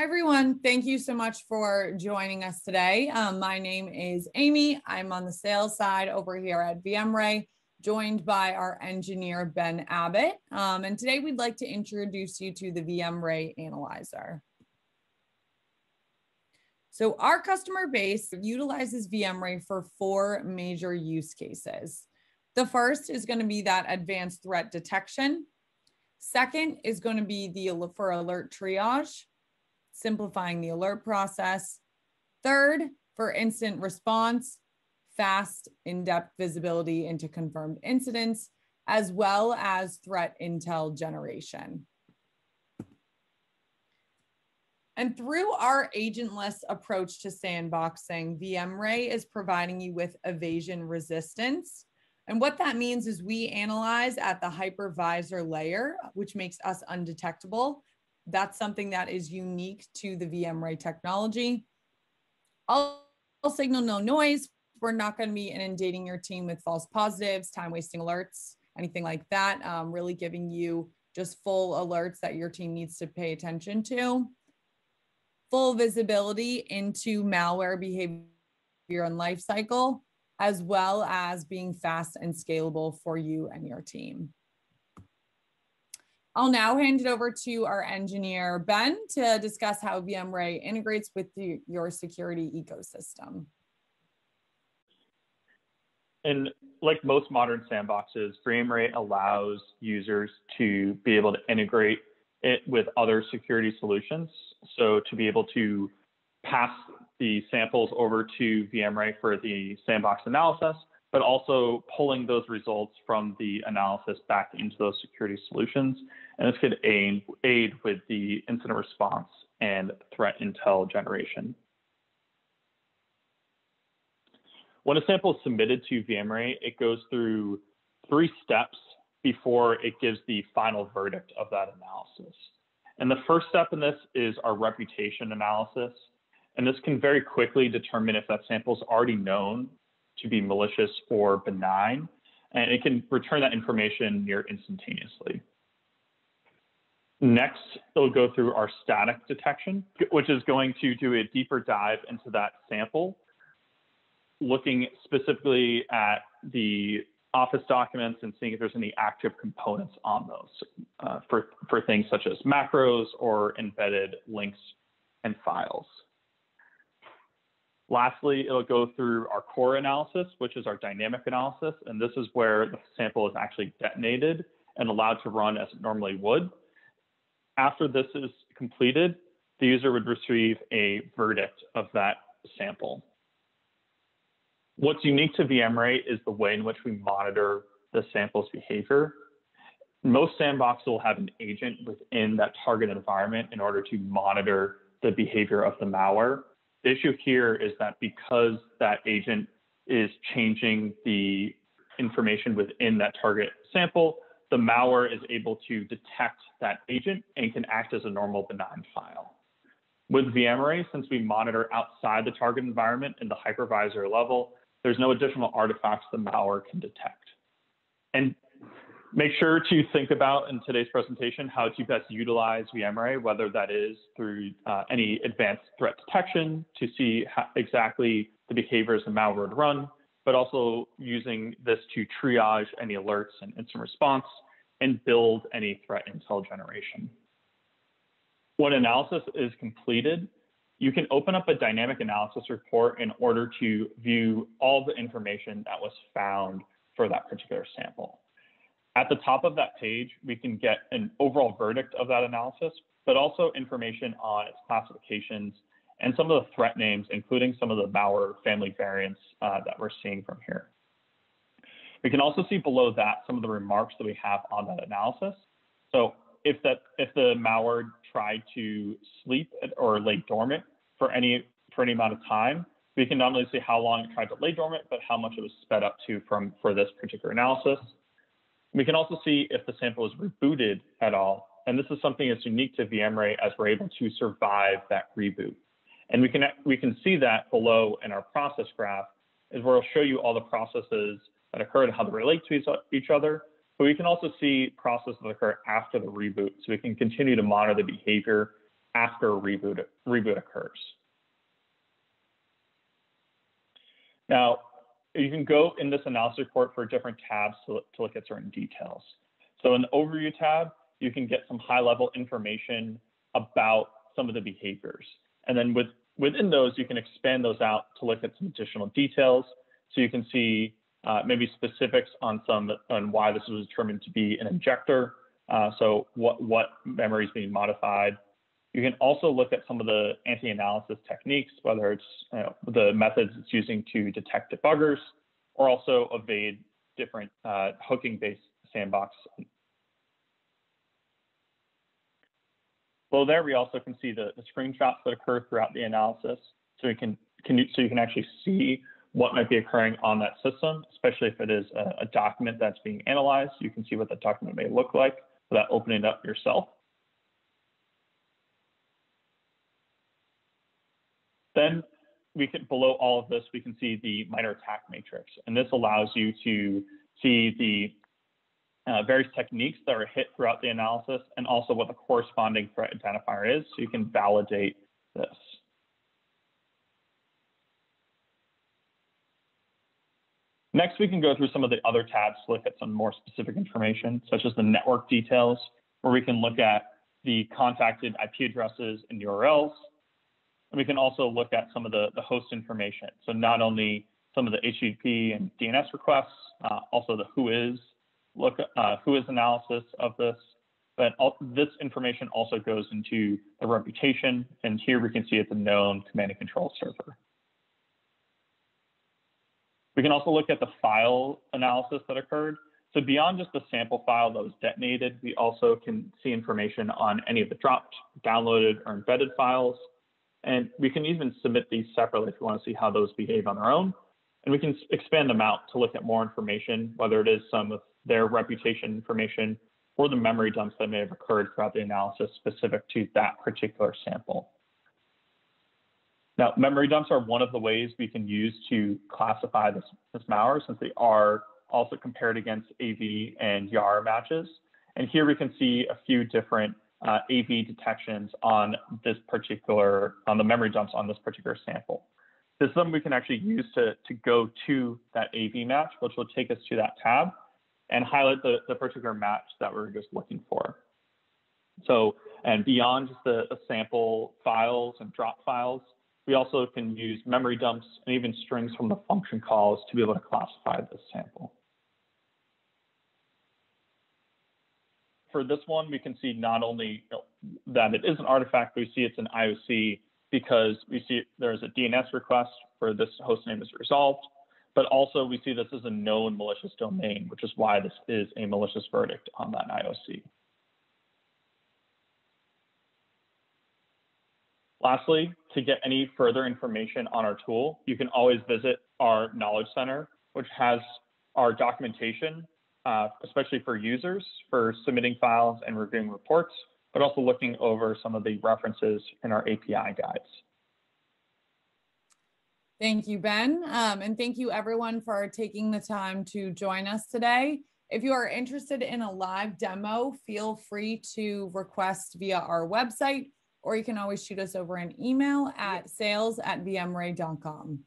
Hi, everyone. Thank you so much for joining us today. Um, my name is Amy. I'm on the sales side over here at VMRay, joined by our engineer, Ben Abbott. Um, and today we'd like to introduce you to the VMRay Analyzer. So our customer base utilizes VMRay for four major use cases. The first is going to be that advanced threat detection. Second is going to be the for alert triage simplifying the alert process. Third, for instant response, fast, in-depth visibility into confirmed incidents, as well as threat intel generation. And through our agentless approach to sandboxing, VMRay is providing you with evasion resistance. And what that means is we analyze at the hypervisor layer, which makes us undetectable, that's something that is unique to the VMRay technology. All, signal no noise. We're not going to be inundating your team with false positives, time wasting alerts, anything like that. Um, really giving you just full alerts that your team needs to pay attention to. Full visibility into malware behavior and life cycle, as well as being fast and scalable for you and your team. I'll now hand it over to our engineer, Ben, to discuss how VMRay integrates with the, your security ecosystem. And like most modern sandboxes, VMRay allows users to be able to integrate it with other security solutions. So to be able to pass the samples over to VMRay for the sandbox analysis, but also pulling those results from the analysis back into those security solutions. And this could aid, aid with the incident response and threat intel generation. When a sample is submitted to VMRay, it goes through three steps before it gives the final verdict of that analysis. And the first step in this is our reputation analysis. And this can very quickly determine if that sample is already known to be malicious or benign, and it can return that information near instantaneously. Next, it'll go through our static detection, which is going to do a deeper dive into that sample, looking specifically at the Office documents and seeing if there's any active components on those uh, for, for things such as macros or embedded links and files. Lastly, it'll go through our core analysis, which is our dynamic analysis. And this is where the sample is actually detonated and allowed to run as it normally would. After this is completed, the user would receive a verdict of that sample. What's unique to VMRay is the way in which we monitor the sample's behavior. Most sandboxes will have an agent within that target environment in order to monitor the behavior of the malware. The issue here is that because that agent is changing the information within that target sample, the malware is able to detect that agent and can act as a normal benign file. With VMRay, since we monitor outside the target environment in the hypervisor level, there's no additional artifacts the malware can detect. And Make sure to think about in today's presentation how to best utilize VMRay, whether that is through uh, any advanced threat detection to see exactly the behaviors the malware would run, but also using this to triage any alerts and instant response and build any threat intel generation. When analysis is completed, you can open up a dynamic analysis report in order to view all the information that was found for that particular sample. At the top of that page, we can get an overall verdict of that analysis, but also information on its classifications and some of the threat names, including some of the malware family variants uh, that we're seeing from here. We can also see below that some of the remarks that we have on that analysis. So if that if the malware tried to sleep or lay dormant for any for any amount of time, we can not only see how long it tried to lay dormant, but how much it was sped up to from for this particular analysis. We can also see if the sample is rebooted at all. And this is something that's unique to VMRay as we're able to survive that reboot. And we can, we can see that below in our process graph is where I'll show you all the processes that occur and how they relate to each other. But we can also see processes that occur after the reboot. So we can continue to monitor the behavior after a reboot, reboot occurs. Now, you can go in this analysis report for different tabs to, to look at certain details. So in the overview tab, you can get some high level information about some of the behaviors. And then with, within those, you can expand those out to look at some additional details. So you can see uh, maybe specifics on some on why this was determined to be an injector. Uh, so what, what memory is being modified. You can also look at some of the anti-analysis techniques, whether it's you know, the methods it's using to detect debuggers or also evade different uh, hooking-based sandbox. Below there, we also can see the, the screenshots that occur throughout the analysis. So you can, can you, so you can actually see what might be occurring on that system, especially if it is a, a document that's being analyzed. You can see what that document may look like without opening it up yourself. Then we can, below all of this, we can see the MITRE ATT&CK matrix. And this allows you to see the uh, various techniques that are hit throughout the analysis and also what the corresponding threat identifier is so you can validate this. Next, we can go through some of the other tabs to look at some more specific information, such as the network details, where we can look at the contacted IP addresses and URLs. And we can also look at some of the, the host information. So not only some of the HTTP and DNS requests, uh, also the who is look uh, WHOIS analysis of this. But all, this information also goes into the reputation, and here we can see it's a known command and control server. We can also look at the file analysis that occurred. So beyond just the sample file that was detonated, we also can see information on any of the dropped, downloaded, or embedded files. And we can even submit these separately if we want to see how those behave on their own. And we can expand them out to look at more information, whether it is some of their reputation information or the memory dumps that may have occurred throughout the analysis specific to that particular sample. Now, memory dumps are one of the ways we can use to classify this, this malware since they are also compared against AV and YARA matches. And here we can see a few different uh, AV detections on this particular, on the memory dumps on this particular sample. This is something we can actually use to, to go to that AV match, which will take us to that tab and highlight the, the particular match that we're just looking for. So, and beyond just the, the sample files and drop files, we also can use memory dumps and even strings from the function calls to be able to classify this sample. For this one, we can see not only that it is an artifact, we see it's an IOC because we see there's a DNS request for this host name is resolved, but also we see this is a known malicious domain, which is why this is a malicious verdict on that IOC. Lastly, to get any further information on our tool, you can always visit our Knowledge Center, which has our documentation, uh, especially for users, for submitting files and reviewing reports, but also looking over some of the references in our API guides. Thank you, Ben. Um, and thank you everyone for taking the time to join us today. If you are interested in a live demo, feel free to request via our website or you can always shoot us over an email at sales at vmray.com.